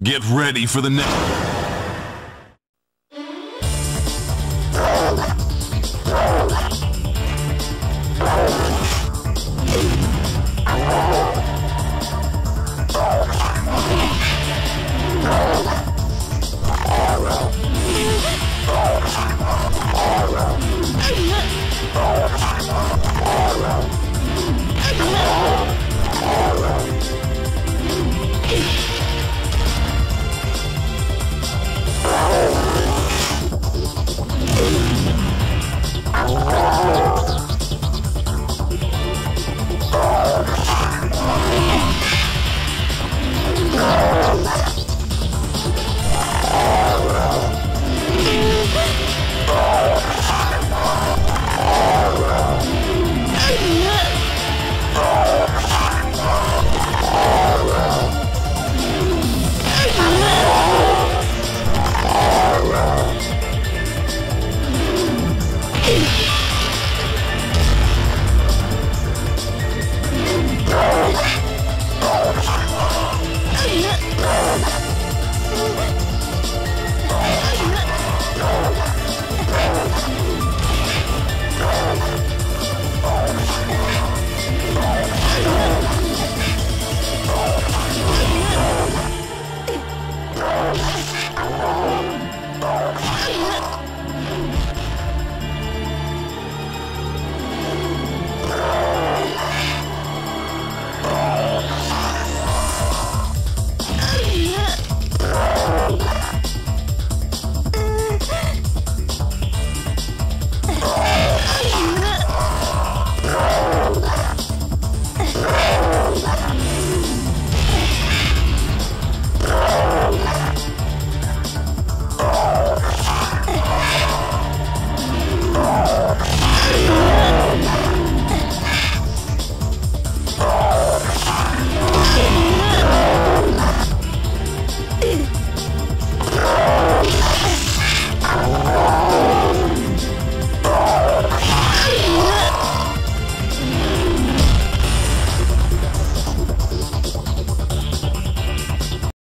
Get ready for the next...